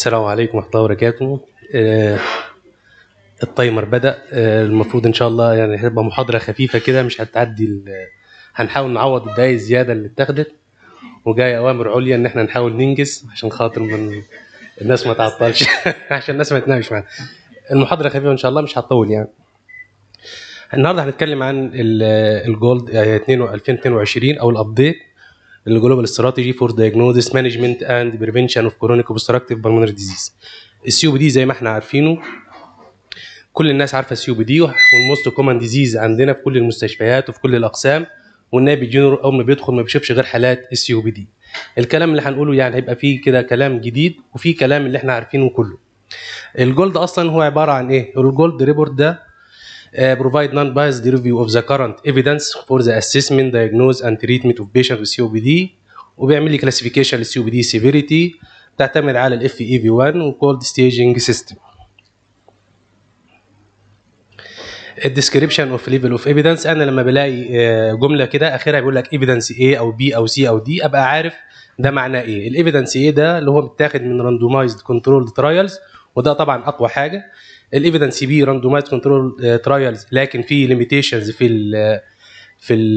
السلام عليكم ورحمة الله وبركاته. آه، ال timer بدأ. آه، المفروض إن شاء الله يعني هتبقى محاضرة خفيفة كده مش هتعدي هنحاول نعوض الدقايق الزيادة اللي اتاخدت. وجاي أوامر عليا إن إحنا نحاول ننجز عشان خاطر من الناس ما تعطلش. عشان الناس ما تنامش معانا. المحاضرة خفيفة إن شاء الله مش هتطول يعني. النهارده هنتكلم عن ال- ال GOLD آه، 2022 أو ال update. ال Global Strategy for Diagnosis Management and Prevention of Chronic Obstructive Pulmonary Disease ال COPD زي ما إحنا عارفينه كل الناس عارفة ال COPD وال most common disease عندنا في كل المستشفيات وفي كل الأقسام والنائب الجنرال اول ما بيدخل ما بيشوفش غير حالات ال COPD الكلام اللي هنقوله يعني هيبقى فيه كده كلام جديد وفيه كلام اللي إحنا عارفينه كله. ال GOLD أصلا هو عبارة عن إيه؟ ال GOLD report ده provide non-biased review of the current evidence for the assessment, diagnosis and treatment of patients with COPD وبيعمل لي classification لل COPD severity تعتمد على ال FEV1 و GOLD staging system. ال description of level of evidence أنا لما بلاقي آه، جملة كده اخرها بيقول لك evidence A أو B أو C أو D أبقى عارف ده معناه إيه. ال evidence A ده اللي هو متاخد من randomized control trials وده طبعا أقوى حاجة. ال evidence B randomized control trials لكن في limitations في ال في ال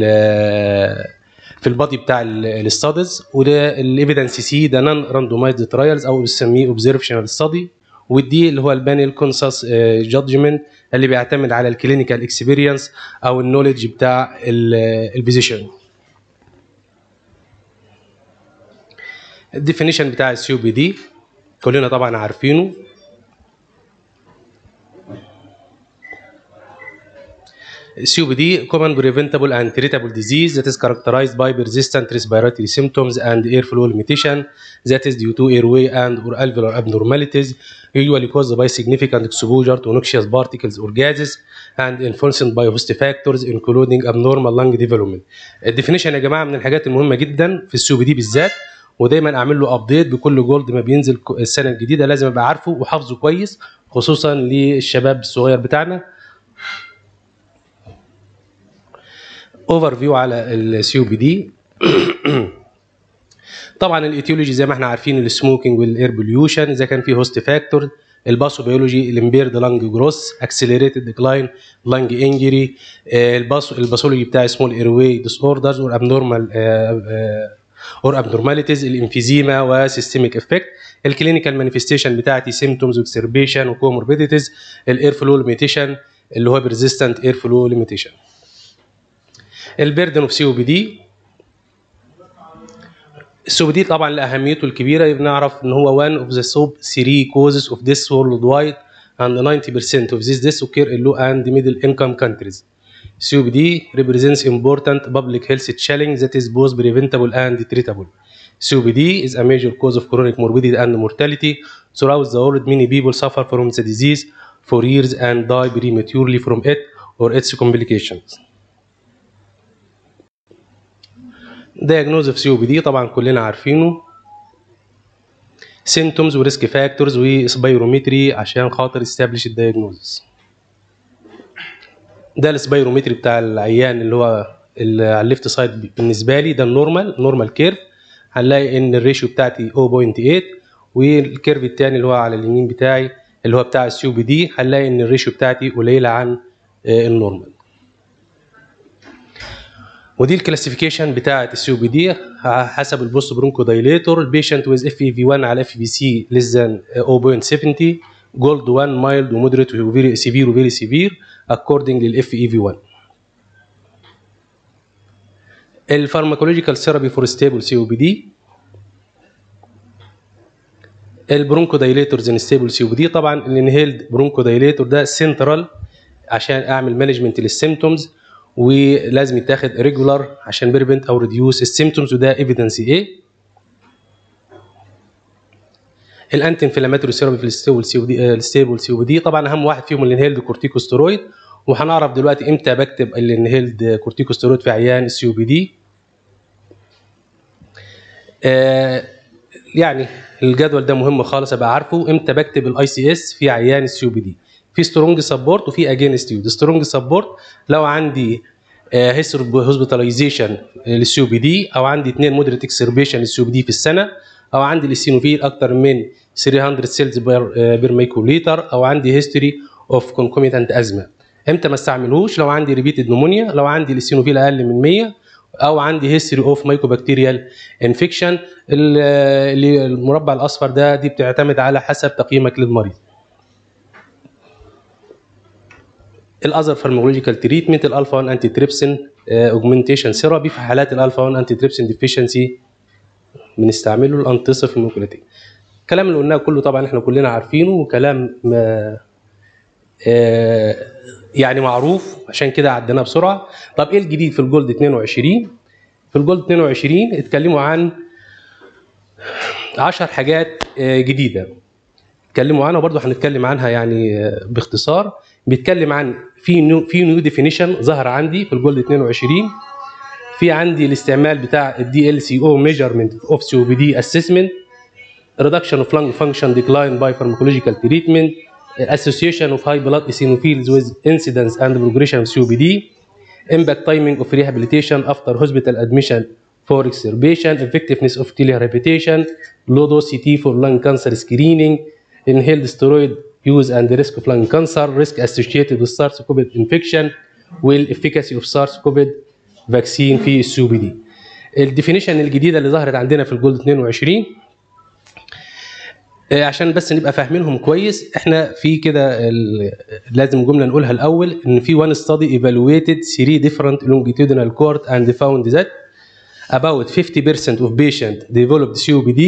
في ال body بتاع ال studies وده ال evidence C ده non randomized trials أو بنسميه observational study وال D اللي هو ال panel consensus judgment اللي بيعتمد على ال clinical experience أو ال knowledge بتاع ال physician ال definition بتاع ال COPD كلنا طبعا عارفينه. COPD common preventable and treatable disease that is characterized by persistent respiratory symptoms and airflow limitation that is due to airway and or alveolar abnormalities usually caused by significant exposure to noxious particles or gases and influenced by host factors including abnormal lung development. الديفينيشن يا جماعة من الحاجات المهمه جدا في السي دي بالذات ودايما اعمل له ابديت بكل جولد ما بينزل السنة الجديده لازم ابقى عارفه وحافظه كويس خصوصا للشباب الصغير بتاعنا overview على ال COPD طبعا ال etiology زي ما إحنا عارفين ال smoking وال air pollution إذا كان في host factor ال pathobiology ال impaired lung growth accelerated decline lung injury ال pathology بتاع small airway disorders or abnormal or abnormalities ال emphysema و systemic effect ال clinical manifestation بتاعتي symptoms و exacerbation و comorbidities ال airflow limitation اللي هو persistent airflow limitation ال burden of COPD PD طبعا لاهميته الكبيره بنعرف ان هو one of the top 3 causes of death worldwide and 90% of these deaths occur in low and middle income countries. COPD represents important public health challenge that is both preventable and treatable. COPD is a major cause of chronic morbidity and mortality. Throughout the world, many people suffer from the disease for years and die prematurely from it or its complications. Diagnosis of COPD طبعا كلنا عارفينه. Symptoms وريسك فاكتورز وسبيرومتري عشان خاطر establish الدايجنوزس ده السبيرومتري بتاع العيان اللي هو اللي على ال left side بالنسبة لي ده ال normal normal curve هنلاقي إن ال ratio بتاعتي 0.8 وال curve الثاني اللي هو على اليمين بتاعي اللي هو بتاع ال COPD هنلاقي إن ال ratio بتاعتي قليلة عن آه، ال normal ودي ال classification بتاعة ال COPD حسب ال post bronchodilator. ال patient with FEV1 على FVC less than 0.70 GOLD 1 mild و moderate و very severe و very severe according لل FEV1 ال pharmacological therapy for stable COPD ال bronchodilators in stable COPD طبعا ال inhaled bronchodilator ده سنترال عشان أعمل management لل symptoms ولازم يتاخد regular عشان prevent أو reduce ال symptoms وده evidence A ال anti-inflammatory therapy في ال stable COPD طبعا أهم واحد فيهم ال inhaled corticosteroid وهنعرف دلوقتي إمتى بكتب ال inhaled corticosteroid في عيان ال COPD يعني الجدول ده مهم خالص أبقى عارفه. إمتى بكتب ال ICS في عيان ال COPD في strong support وفي against use strong support لو عندي history hospitalization لل COPD أو عندي اثنين moderate exacerbation لل COPD في السنة أو عندي ال eosinophil أكتر من 300 cells per microliter أو عندي history of concomitant asthma إمتى ما استعملوش لو عندي repeated pneumonia لو عندي ال eosinophil أقل من 100 أو عندي history of mycobacterial infection المربع الأصفر ده دي بتعتمد على حسب تقييمك للمريض. ال other pharmacological treatment ال alpha 1 antitrypsin augmentation therapy في حالات الألفا 1 antitrypsin deficiency بنستعمله ال antitussive ال mucolytic الكلام اللي قلناه كله طبعا إحنا كلنا عارفينه وكلام ما آه يعني معروف عشان كده عديناه بسرعة. طب إيه الجديد في ال GOLD 22 في ال GOLD 22 اتكلموا عن 10 حاجات آه جديدة. بيتكلموا عنها وبرضه هنتكلم عنها يعني باختصار. بيتكلم عن في new في new definition ظهر عندي في ال GOLD 22 في عندي الاستعمال بتاع الدي ال سي أو ميجرمنت اوف سي أو بي دي اسسمنت reduction of lung function decline by pharmacological treatment association of high blood eosinophils with incidence and progression of COPD impact timing of rehabilitation after hospital admission for exacerbation effectiveness of telerehabilitation low dose CT for lung cancer screening inhaled steroid use and the risk of lung cancer, risk associated with SARS-CoV infection, وال efficacy of SARS-CoV vaccine في ال COPD. الديفينيشن الجديده اللي ظهرت عندنا في الجولد 22 عشان بس نبقى فاهمينهم كويس إحنا في كده لازم جمله نقولها الأول ان في one study evaluated three different longitudinal cohort and found that about 50% of patients developed COPD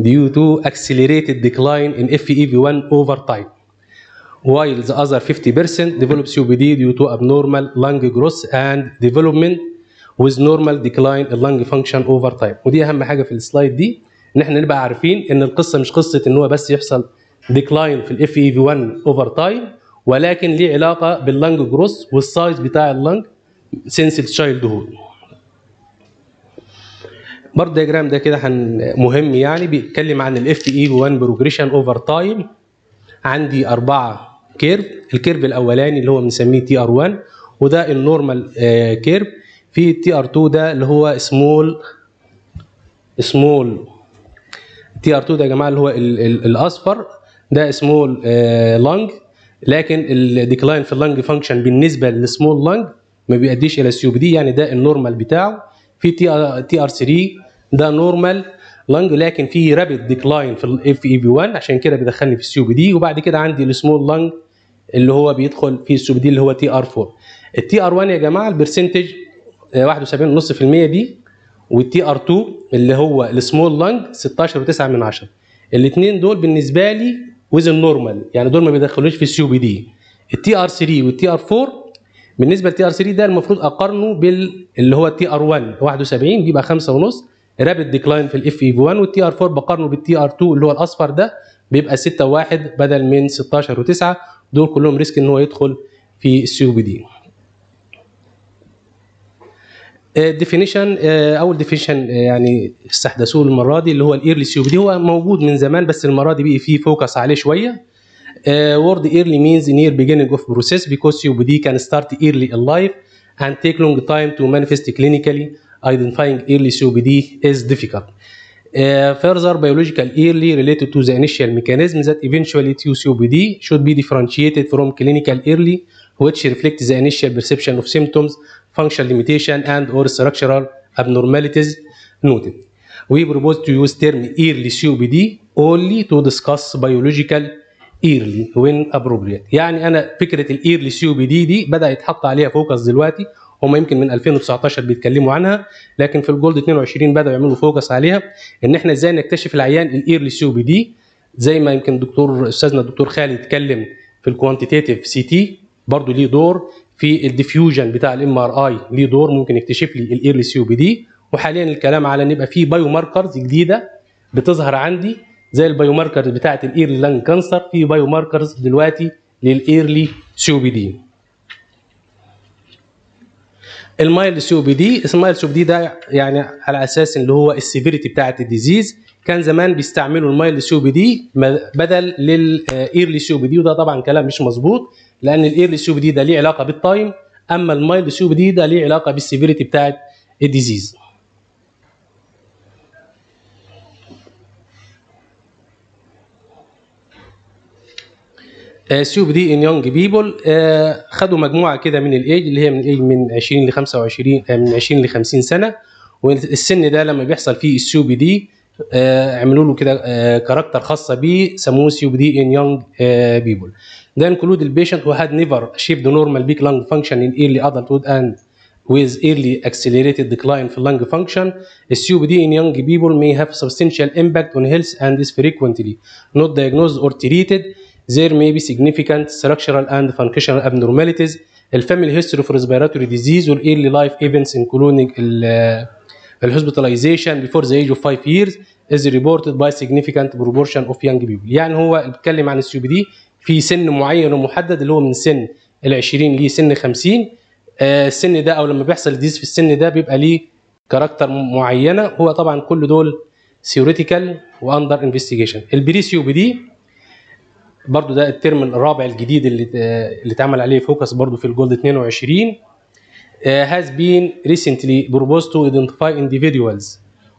due to accelerated decline in FEV1 over time, while the other 50% developed COPD due to abnormal lung growth and development with normal decline in lung function over time. ودي اهم حاجة في ال slide دي ان إحنا نبقى عارفين ان القصة مش قصه ان هو بس يحصل decline في ال FEV1 over time ولكن ليه علاقه بال lung growth وال size بتاع ال lung since ال childhood. برضه ال diagram ده كده مهم يعني بيتكلم عن ال FEV1 progression over time عندي أربعة curve ال curve الأولاني اللي هو بنسميه TR1 وده ال normal curve في TR2 ده اللي هو small small TR2 ده يا جماعة اللي هو ال ال الأصفر ده small lung لكن ال decline في ال lung function بالنسبة لل small lung ما بيؤديش إلى ال COPD يعني ده ال normal بتاعه. في TR3 ده normal lung لكن في rapid decline في ال FEV1 عشان كده بيدخلني في ال COPD. وبعد كده عندي ال small lung اللي هو بيدخل في ال COPD اللي هو TR 4 ال TR 1 يا جماعة ال percentage 71.5% دي وال TR 2 اللي هو ال small lung 16.9 من 10 الاثنين دول بالنسبة لي within normal يعني دول ما بيدخلوش في ال COPD ال TR 3 وال TR 4 بالنسبة لل TR 3 ده المفروض أقارنه بال اللي هو ال TR 1 71 بيبقى 5 ونص. rapid decline في ال FEV1 وال TR 4 بقارنه بال TR 2 اللي هو الأصفر ده بيبقى 6 و1 بدل من 16 و9 دول كلهم risk إن هو يدخل في ال COPD definition أول definition يعني استحدثوه المرة دي اللي هو ال early COPD. هو موجود من زمان بس المرة دي بقي فيه focus عليه شوية. word early means near beginning of process because COPD can start early in life and take long time to manifest clinically. Identifying early COPD is difficult. Uh, further, biological early related to the initial mechanism that eventually to COPD should be differentiated from clinical early, which reflect the initial perception of symptoms, functional limitation, and or structural abnormalities noted. We propose to use term early COPD only to discuss biological early when appropriate. يعني أنا فكره الايرلي سي بي دي دي بدا يتحط عليها فوكس دلوقتي هم يمكن من 2019 بيتكلموا عنها لكن في ال GOLD 22 بدأوا يعملوا focus عليها إن إحنا إزاي نكتشف العيان ال early COPD زي ما يمكن دكتور أستاذنا الدكتور خالد اتكلم في ال quantitative CT برضه ليه دور في ال diffusion بتاع ال MRI ليه دور ممكن يكتشف لي ال early COPD وحاليا الكلام على إن يبقى في biomarkers جديدة بتظهر عندي زي ال biomarkers بتاعة ال early lung cancer في biomarkers دلوقتي لل early COPD ال mild COPD ال mild COPD ده يعني على أساس اللي هو ال severity بتاعه ال disease. كان زمان بيستعملوا ال mild COPD بدل لل early COPD وده طبعا كلام مش مظبوط لأن ال early COPD ده ليه علاقة بال time أما ال mild COPD ده ليه علاقة بال severity بتاعه ال disease. آه، COPD in young people آه، خدوا مجموعة كده من الإيج اللي هي من الايج من 20 ل 25 آه، من 20 ل 50 سنة. والسن ده لما بيحصل فيه ال COPD عملوا له كده character خاصة بيه سموه COPD in young people ده include ال patient who had never achieved normal peak lung function in early adulthood and with early accelerated decline في ال lung function ال COPD in young people may have substantial impact on health and is frequently نوت دايجنوز اور تريتد there may be significant structural and functional abnormalities the family history of respiratory disease or early life events including ال- الhospitalization before the age of 5 years is reported by significant proportion of young people يعني هو بيتكلم عن السي بي دي في سن معين ومحدد اللي هو من سن ال 20 لسن 50 آه، السن ده أو لما بيحصل ديز في السن ده بيبقى ليه كاركتر معينه هو طبعا كل دول ثيوريتيكال واندر انفستيجيشن البري سي بي دي برضو ده الترم الرابع الجديد اللي اللي اتعمل عليه فوكس برضو في الجولد 22 uh, has been recently proposed to identify individuals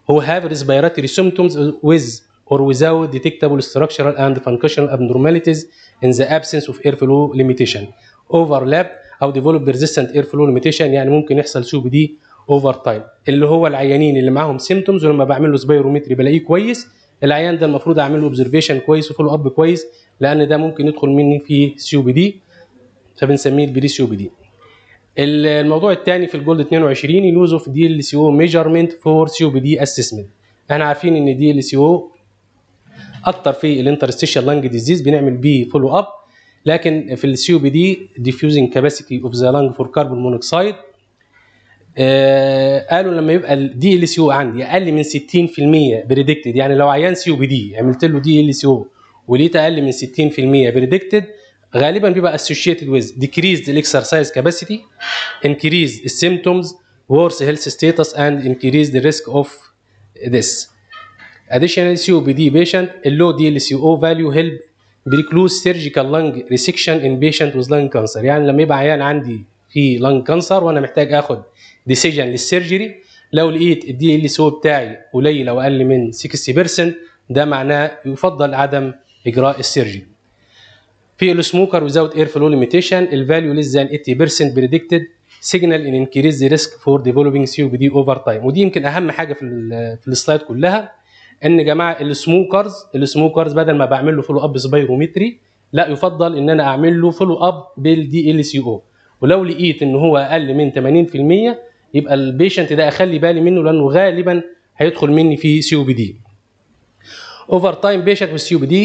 who have respiratory symptoms with or without detectable structural and functional abnormalities in the absence of airflow limitation overlap أو develop persistent airflow limitation يعني ممكن يحصل سو بي دي over time اللي هو العيانين اللي معاهم symptoms ولما بعمل له spirometry بلاقيه كويس العيان ده المفروض أعمل له observation كويس و follow up كويس لأن ده ممكن يدخل مني في COPD فبنسميه ال pre-COPD الموضوع الثاني في ال GOLD 22 use of DLCO measurement for COPD assessment إحنا عارفين إن DLCO أكتر في ال interstitial lung disease بنعمل بيه follow up لكن في ال COPD diffusing capacity of the lung for carbon monoxide آه، قالوا لما يبقى ال DLCO عندي أقل من 60% predicted يعني لو عيان COPD عملت له DLCO وليه أقل من 60% predicted غالبا بيبقى associated with decrease ال exercise capacity increase ال symptoms worse health status and increase risk of death additional COPD patient ال low DLCO value help preclude surgical lung resection in patient with lung cancer يعني لما يبقى عيان عندي في lung cancer وأنا محتاج آخد decision لل surgery لو لقيت ال DLCO بتاعي قليل أو أقل من 60% ده معناه يفضل عدم إجراء ال surgery في ال smoker without air flow limitation ال value less than 80% predicted signal in increase the risk for developing COPD over time. ودي يمكن أهم حاجة في في ال slide كلها إن يا جماعة ال smokers ال smokers بدل ما بعمل له follow up spirometry لا يفضل إن أنا أعمل له follow up بال DLCO ولو لقيت ان هو أقل من 80% يبقى ال patient ده أخلي بالي منه لأنه غالبا هيدخل مني في COPD over time patient with COPD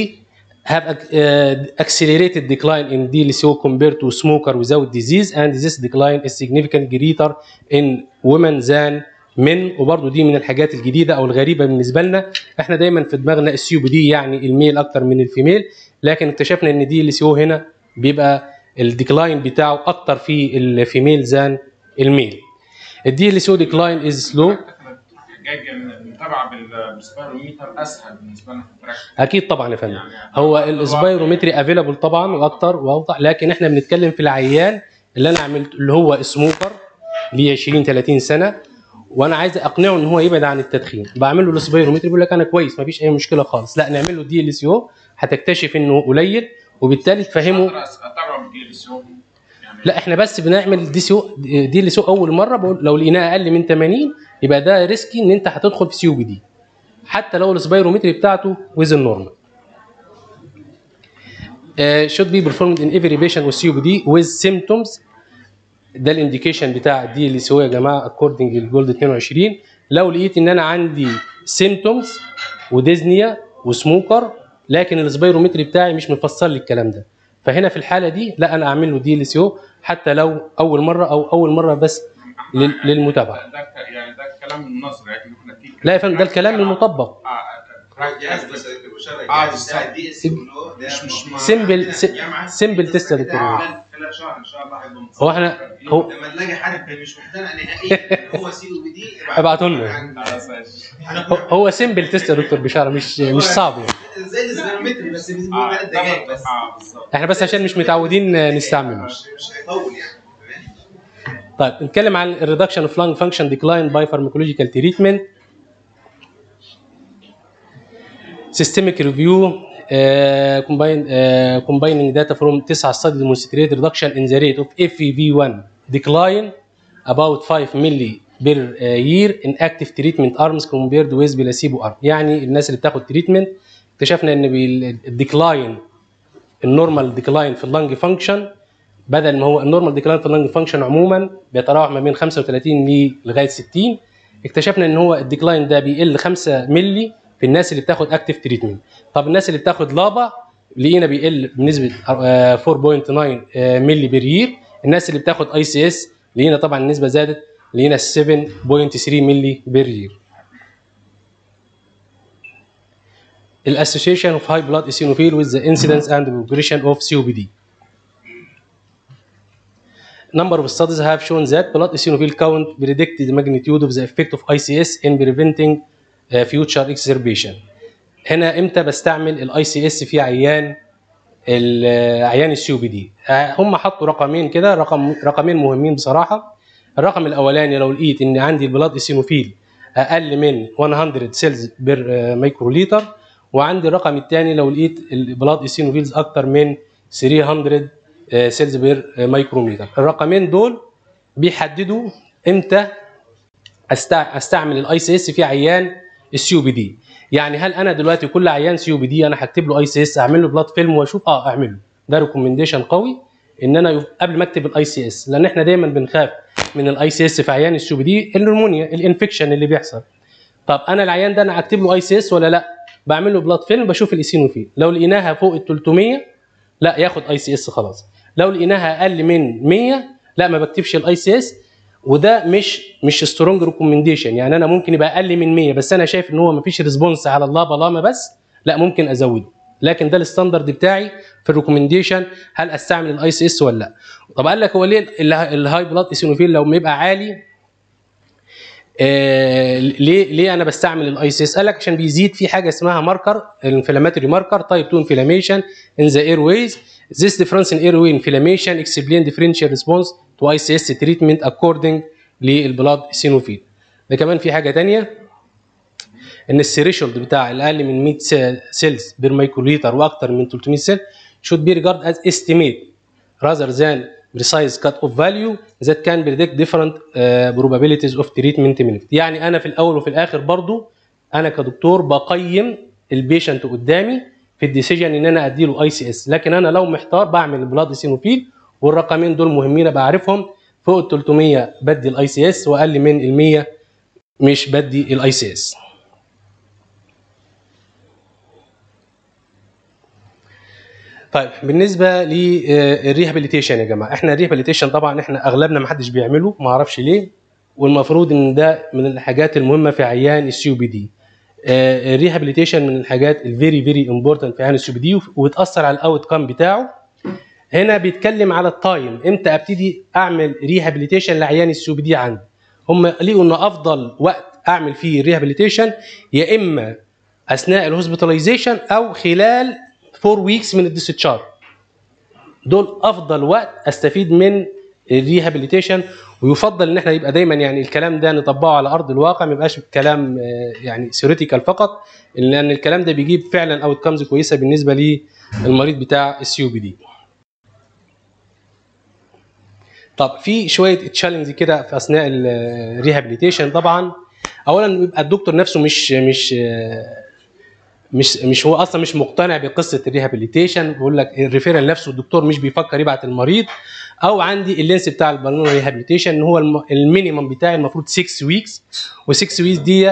have uh, accelerated decline in DLCO compared to smoker without disease and this decline is significantly greater in women than men. وبرضه دي من الحاجات الجديدة أو الغريبة بالنسبة لنا. إحنا دايما في دماغنا ال COPD يعني ال male أكتر من ال female لكن اكتشفنا إن DLCO هنا بيبقى ال decline بتاعه أكتر في ال female than ال male. ال DLCO decline is slow حاجات المتابعه بال- بال spirometer أسهل بالنسبة لنا أكيد طبعا يا فندم. يعني هو هو- ال spirometry available طبعا وأكتر وأوضح لكن إحنا بنتكلم في العيان اللي أنا عملت اللي هو smoker ليه 20 30 سنة وأنا عايز أقنعه إن هو يبعد عن التدخين. بعمل له ال spirometry بيقول لك أنا كويس مفيش أي مشكلة خالص. لا نعمل له DLCO هتكتشف إنه قليل. وبالتالي تفهمه أو يعني لا إحنا بس بنعمل دي سي DLCO أول مرة. بقول لو لقيناها أقل من 80 يبقى ده risky إن أنت هتدخل في COPD. حتى لو ال spirometry بتاعته with ال normal uh, should be performed in every patient with COPD with symptoms. ده ال indication بتاع ال DLCO يا جماعة according لل GOLD 22 لو لقيت إن أنا عندي symptoms و dyspnea و smoker لكن ال spirometry بتاعي مش مفسر لي الكلام ده. فهنا في الحالة دي لا أنا اعمل له DLCO حتى لو أول مرة أو أول مرة بس لل- للمتابعة. ده يعني ده إحنا في لا يا فندم ده الكلام المطبق. آه، الجامعة. simple test يا دكتور خلال شهر ان شاء الله هيبقى هو إحنا هو لما تلاقي حد مش مقتنع نهائيا هو COPD ابعتوا لنا. هو- simple test يا دكتور بشاره مش مش صعب يعني. زي ال spirometer بس بيزيد آه ثلاث دقائق بس. إحنا بس عشان مش متعودين نستعمله. مش مش هيطول يعني طيب نتكلم عن ال reduction of lung function decline by pharmacological treatment systematic review combine uh, combining data from 9 study demonstrate reduction in the rate of FEV1 decline about 5 milli per uh, year in active treatment arms compared with placebo arm. يعني الناس اللي بتاخد treatment اكتشفنا إن ال decline ال normal decline في ال lung function بدل ما هو ال normal decline في ال lung function عموما بيتراوح ما بين 35 ل- لغاية 60 اكتشفنا إن هو ال decline ده بيقل 5 ملي في الناس اللي بتاخد active treatment طب الناس اللي بتاخد LABA لقينا بيقل بنسبة آه، 4.9 آه، ملي per year الناس اللي بتاخد ICS لقينا طبعا النسبة زادت لقينا 7.3 ملي per year ال association of high blood eosinophil with the incidence and progression of COPD number of studies have shown that blood eosinophil count predict the magnitude of the effect of ICS in preventing uh, future exacerbation. هنا إمتى بستعمل ال ICS في عيان ال- عيان ال COPD هم حطوا رقمين كده رقم رقمين مهمين بصراحة. الرقم الأولاني لو لقيت إن عندي ال blood eosinophil أقل من 100 cells per microliter وعندي الرقم الثاني لو لقيت ال blood eosinophils أكتر من 300 cells per micrometer الرقمين دول بيحددوا إمتى أستعمل ال ICS في عيان ال COPD. يعني هل أنا دلوقتي كل عيان سي بي دي أنا هكتب له اي سي اس أعمل له blood film وأشوف؟ آه اعمله ده recommendation قوي إن أنا قبل ما أكتب ال ICS لأن إحنا دايما بنخاف من ال ICS في عيان ال COPD. ال pneumonia ال infection اللي بيحصل. طب أنا العيان ده أنا هكتب له ICS ولا لأ؟ بعمل له blood film بشوف ال eosinophil لو لقيناها فوق ال 300 لأ ياخد ICS خلاص. لو لقيناها أقل من 100 لأ ما بكتبش ال ICS وده مش مش strong recommendation يعني أنا ممكن يبقى أقل من 100 بس أنا شايف إن هو ما فيش response على ال LABA LAMA بس لا ممكن أزوده. لكن ده ال standard بتاعي في ال recommendation هل أستعمل ال ICS ولا لا. طب قال لك هو ليه ال- ال high blood eosinophil لو ما يبقى عالي آه ليه ليه أنا بستعمل ال ICS؟ قال لك عشان بيزيد في حاجة اسمها marker ال inflammatory marker type 2 inflammation in the airways This difference in airway inflammation explain differential response to ICS treatment according لل blood eosinophil. ده كمان في حاجة تانية إن ال threshold بتاع الأقل من 100 cells per microliter وأكتر من 300 cell should be regarded as estimate rather than precise cut off value that can predict different uh, probabilities of treatment يعني أنا في الأول وفي الآخر برضو أنا كدكتور بقيم ال patient قدامي في ال decision إن أنا ادي له ICS لكن أنا لو محتار بعمل blood eosinophil والرقمين دول مهمين أبقى عارفهم. فوق ال 300 بدي ال ICS وأقل من ال 100 مش بدي ال ICS طيب بالنسبة لل rehabilitation يا جماعة. إحنا ال rehabilitation طبعا إحنا أغلبنا ما حدش بيعمله ما أعرفش ليه. والمفروض إن ده من الحاجات المهمة في عيان ال COPD. ال rehabilitation من الحاجات ال very very important في عيان ال COPD وتاثر على ال outcome بتاعه. هنا بيتكلم على ال time إمتى ابتدي اعمل rehabilitation لعيان ال COPD عندي؟ هم لقوا ان أفضل وقت أعمل فيه rehabilitation يا إما أثناء ال hospitalization أو خلال 4 weeks من ال discharge دول أفضل وقت أستفيد من ال rehabilitation ويفضل إن إحنا يبقى دايما يعني الكلام ده نطبقه على أرض الواقع ما يبقاش كلام آه، يعني theoretical فقط لأن الكلام ده بيجيب فعلا outcomes كويسة بالنسبة للمريض بتاع ال COPD. طب في شوية challenge كده في أثناء ال rehabilitation طبعا. اولا بيبقى الدكتور نفسه مش مش مش مش هو أصلا مش مقتنع بقصة ال rehabilitation بيقول لك ال referral نفسه الدكتور مش بيفكر يبعت المريض. أو عندي ال length بتاع ال pulmonary rehabilitation هو الم- ال minimum بتاعي المفروض 6 weeks و6 ويكس دي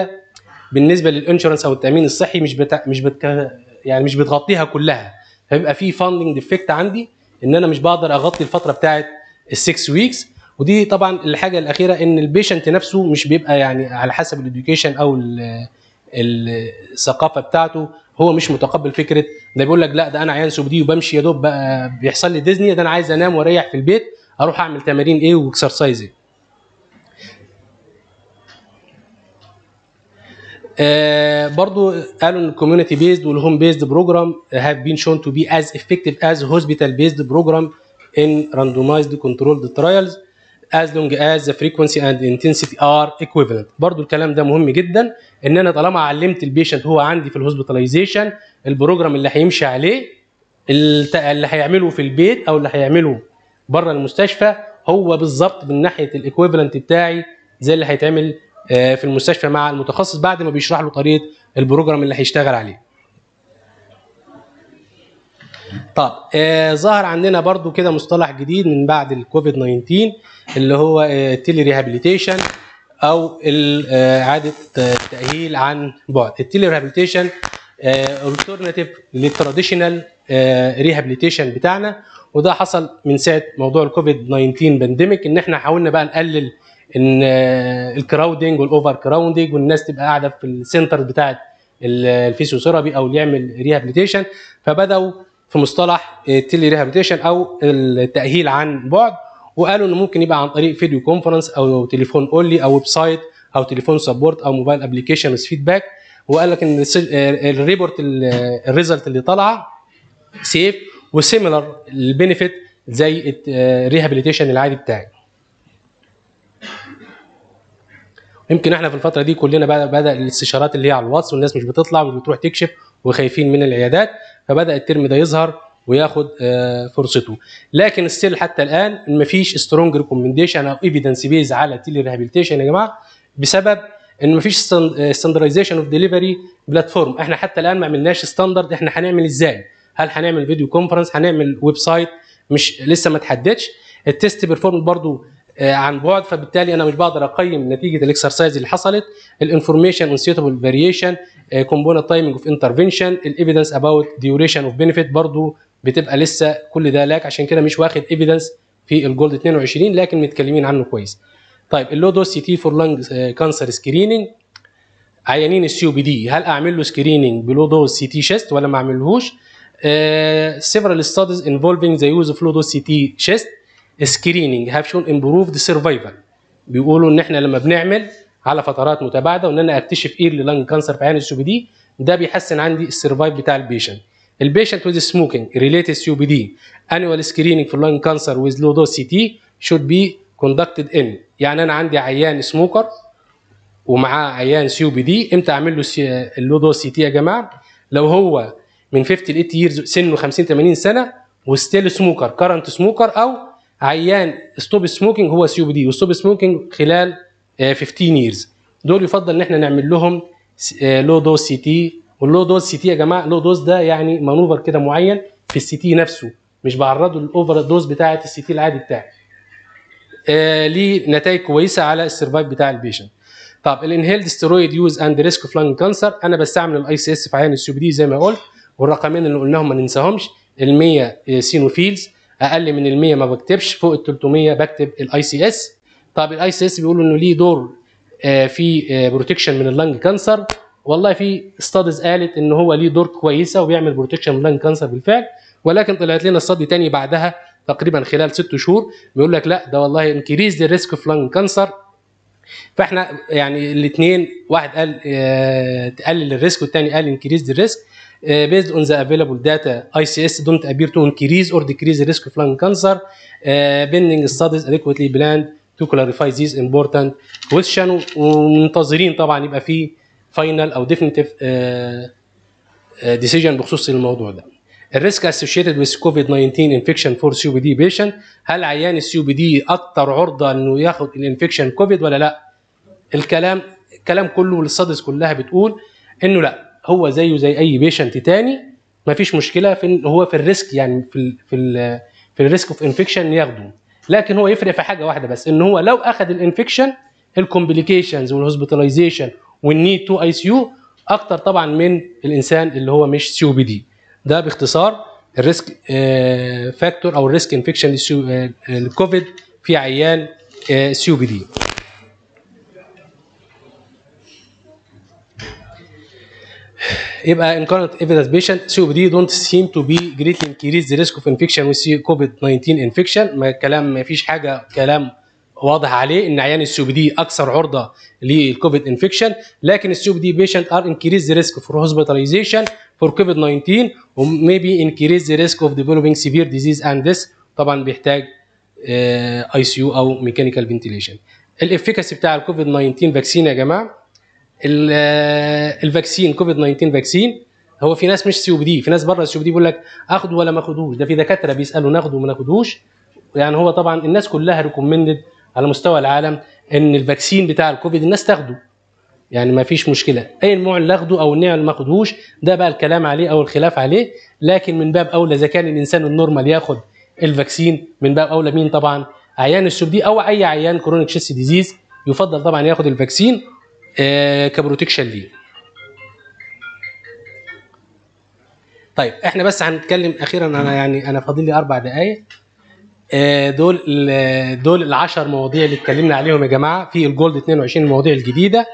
بالنسبة لل insurance أو التأمين الصحي مش بتا... مش بتك... يعني مش بتغطيها كلها. فبيبقى في funding defect عندي إن أنا مش بقدر أغطي الفترة بتاعت ال6 weeks ودي طبعا الحاجة الأخيرة إن ال patient نفسه مش بيبقى يعني على حسب ال education أو ال- الثقافة بتاعته. هو مش متقبل فكرة ده بيقول لك لا ده أنا عيان COPD وبمشي يا دوب بقى بيحصل لي dyspnea ده أنا عايز أنام وأريح في البيت أروح أعمل تمارين إيه و exercise إيه آه برضو قالوا إن ال community based وال home based program have been shown to be as effective as hospital based program in randomized controlled trials as long as the frequency and intensity are equivalent. برضو الكلام ده مهم جدا إن أنا طالما علمت ال patient هو عندي في ال hospitalization ال program اللي هيمشي عليه اللي هيعمله في البيت أو اللي هيعمله بره المستشفى هو بالظبط من ناحية ال equivalent بتاعي زي اللي هيتعمل آه، في المستشفى مع المتخصص بعد ما بيشرح له طريقة ال program اللي هيشتغل عليه. طب آه ظهر عندنا برضو كده مصطلح جديد من بعد الكوفيد 19 اللي هو ال tele rehabilitation أو آه، إعادة آه، التاهيل عن بعد. ال tele rehabilitation alternative لل traditional rehabilitation بتاعنا. وده حصل من ساعة موضوع الكوفيد 19 pandemic إن إحنا حاولنا بقى نقلل إن آه، ال crowding وال over crowding والناس تبقى قاعدة في ال center بتاعت ال- physiotherapy أو اللي يعمل rehabilitation فبدأوا في مصطلح ال telerehabilitation أو التأهيل عن بعد وقالوا إنه ممكن يبقى عن طريق video conference أو تليفون only أو website أو تليفون support أو mobile application feedback وقال لك إن آه، ال report ال- ال result اللي طالعه safe و similar ال benefit زي ال rehabilitation العادي بتاعي. يمكن إحنا في الفترة دي كلنا بدا بدأ الاستشارات اللي هي على الواتس والناس مش بتطلع ومش بتروح تكشف وخايفين من العيادات. فبدأ ال term ده يظهر وياخد آه، فرصته. لكن still حتى الآن مفيش strong recommendation أو evidence base على telerehabilitation يا جماعة بسبب إن مفيش standardization of delivery platform إحنا حتى الآن ما عملناش standard إحنا هنعمل إزاي؟ هل هنعمل video conference هنعمل website مش لسه ما تحددش. ال test perform برضو عن بعد فبالتالي أنا مش بقدر أقيم نتيجة ال exercise اللي حصلت ال information on variation component timing of intervention ال evidence about duration of benefit برضو بتبقى لسه كل ده lack عشان كده مش واخد evidence في ال GOLD 22 لكن متكلمين عنه كويس. طيب ال low dose CT for lung cancer screening عيانين ال COPD هل أعمل له screening ب low dose CT chest ولا ما أعملهوش؟ several studies involving the use of low dose CT chest screening have shown improved survival. بيقولوا إن إحنا لما بنعمل على فترات متباعدة وإن أنا أكتشف إيه اللي lung cancer في عين ال COPD ده بيحسن عندي ال survive بتاع ال patient ال patient with smoking related COPD annual screening for lung cancer with low dose CT should be conducted in. يعني أنا عندي عيان smoker ومعاه عيان COPD إمتى أعمل له C- ال low dose CT يا جماعة؟ لو هو من 50 ل 80 years سنه 50 80 سنة و still smoker current smoker أو عيان stop smoking هو COPD و stop smoking خلال آه، 15 years دول يفضل إن إحنا نعمل لهم low dose CT وال low dose CT يا جماعة low dose ده يعني maneuver كده معين في ال CT نفسه. مش بعرضه لل over dose بتاعة ال CT العادي بتاعي. آه، ليه نتائج كويسة على ال survive بتاع ال patient طب ال inhaled steroid use and risk of lung cancer أنا بستعمل ال ICS في عيان ال COPD زي ما قلت. والرقمين اللي قلناهم ما ننساهمش. ال 100 eosinophils أقل من ال 100 ما بكتبش فوق ال 300 بكتب ال ICS طب ال ICS بيقولوا إنه ليه دور آه، في protection من ال lung cancer والله في studies قالت ان هو ليه دور كويسة وبيعمل protection من ال lung cancer بالفعل. ولكن طلعت لنا study تاني بعدها تقريبا خلال ست شهور بيقول لك لا ده والله increase ال risk of lung cancer فإحنا يعني الاثنين واحد قال آه، تقلل الريسك والثاني قال انكريز الريسك based on the available data ICS don't appear to increase or decrease the risk of lung cancer uh, pending studies adequately planned to clarify these important question ومنتظرين طبعا يبقى في final أو uh, decision بخصوص الموضوع ده الريسك associated with COVID-19 infection for COPD patient هل عيان ال COPD أكتر عرضه انه ياخد ال infection كوفيد ولا لا؟ الكلام الكلام كله وال studies كلها بتقول انه لا هو زيه زي أي patient تاني ما فيش مشكلة في هو في ال risk يعني في ال في ال في ال risk of infection ياخده. لكن هو يفرق في حاجة واحدة بس إن هو لو أخذ ال infection ال complications وال hospitalization وال need to ICU أكتر طبعا من الإنسان اللي هو مش COPD ده باختصار ال risk factor أو ال risk infection للكوفيد في عيان COPD يبقى in current evidence patient COPD don't seem to be greatly increase the risk of infection. With COVID-19 infection. ما كلام ما فيش حاجة كلام واضح عليه إن عيان ال COPD أكثر عرضة للكوفيد infection لكن ال COPD patient are increase the risk for hospitalization for COVID 19 و maybe increase the risk of developing severe disease and this طبعا بيحتاج ICU أو mechanical ventilation ال efficacy بتاع الكوفيد 19 vaccine يا جماعة ال vaccine كوفيد 19 vaccine هو في ناس مش COPD في ناس بره ال COPD بيقول لك آخده ولا ما آخدوش. ده في دكاترة بيسألوا ناخده وما ناخدوش. يعني هو طبعا الناس كلها recommended على مستوى العالم إن ال vaccine بتاع الكوفيد الناس تاخده. يعني ما فيش مشكلة. أي النوع اللي آخده أو النوع اللي ما آخدهوش ده بقى الكلام عليه أو الخلاف عليه. لكن من باب أولى إذا كان الإنسان ال normal ياخد ال vaccine من باب أولى مين طبعا؟ عيان ال COPD أو أي عيان chronic chest disease يفضل طبعا ياخد ال vaccine. ك protection ليه طيب إحنا بس هنتكلم أخيرا أنا يعني أنا فاضل لي أربع دقائق آه، دول دول العشر مواضيع اللي اتكلمنا عليهم يا جماعة. في الجولد 22 المواضيع الجديدة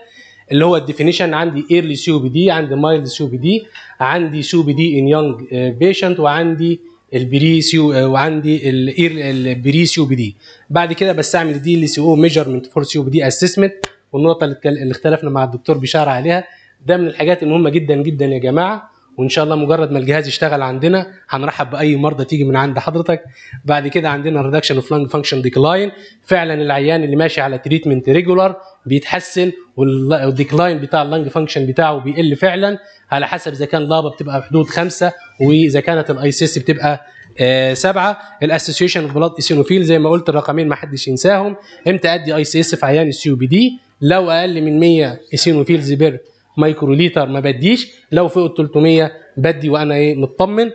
اللي هو الديفينيشن. عندي ايرلي سي بي دي عندي مايلد سي بي دي عندي سي بي دي ان يونج بيشنت وعندي البري سيو وعندي الاير البري سي بي دي بعد كده بستعمل دي ال سي أو ميجرمنت فور سي بي دي اسسمنت والنقطة اللي اختلفنا مع الدكتور بشار عليها ده من الحاجات المهمة جدا جدا يا جماعة. وإن شاء الله مجرد ما الجهاز يشتغل عندنا هنرحب بأي مرضى تيجي من عند حضرتك. بعد كده عندنا reduction of lung function decline فعلا العيان اللي ماشي على treatment regular بيتحسن وال decline بتاع ال lung function بتاعه بيقل فعلا. على حسب إذا كان LABA بتبقى حدود خمسة وإذا كانت ال ICS بتبقى آه سبعة. ال association of blood eosinophil زي ما قلت الرقمين ما حدش ينساهم. إمتى أدي ICS في عيان ال COPD لو أقل من 100 eosinophils per microliter ما بديش. لو فوق ال 300 بدي وأنا إيه مطمن.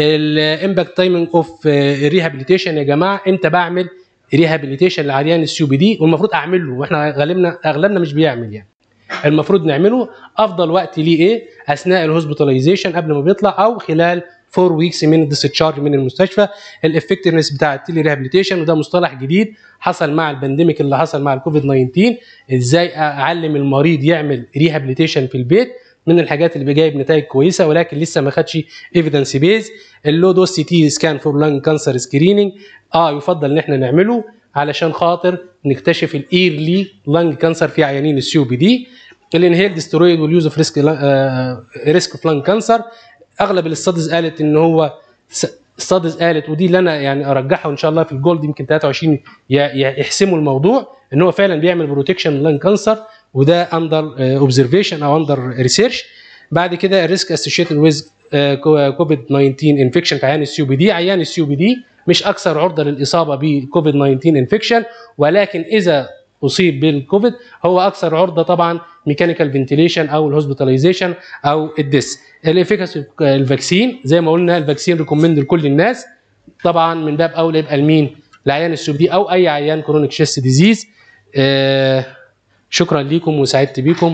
ال impact timing of rehabilitation يا جماعة إمتى بعمل rehabilitation لعيان ال COPD والمفروض اعمل له وإحنا غالبنا أغلبنا مش بيعمل يعني. المفروض نعمله. أفضل وقت ليه إيه؟ أثناء ال hospitalization قبل ما بيطلع أو خلال 4 weeks من ال discharge من المستشفى. ال effectiveness بتاع ال telerehabilitation وده مصطلح جديد حصل مع ال pandemic اللي حصل مع الكوفيد 19 إزاي أعلم المريض يعمل rehabilitation في البيت؟ من الحاجات اللي جايب نتائج كويسة ولكن لسه ما خدش evidence base ال low dose CT scan for lung cancer screening آه يفضل إن إحنا نعمله علشان خاطر نكتشف ال early lung cancer في عيانين ال COPD ال inhaled steroid وال use of risk risk of lung cancer أغلب ال studies قالت إن هو studies قالت ودي اللي أنا يعني أرجحها ان شاء الله في ال GOLD يمكن 23 يحسموا الموضوع إن هو فعلا بيعمل protection ل lung cancer وده under observation أو under research بعد كده ال risk associated with COVID 19 infection في عيان ال COPD. عيان ال COPD مش أكثر عرضة للإصابة بكوفيد 19 infection ولكن إذا اصيب بالكوفيد. هو أكثر عرضة طبعا mechanical ventilation أو ال hospitalization أو ال death ال efficacy ال vaccine زي ما قلنا ال vaccine recommend لكل الناس. طبعا من باب أولى يبقى لمين لعيان ال COPD أو أي عيان chronic chest disease آه شكرا لكم وسعدت بيكم.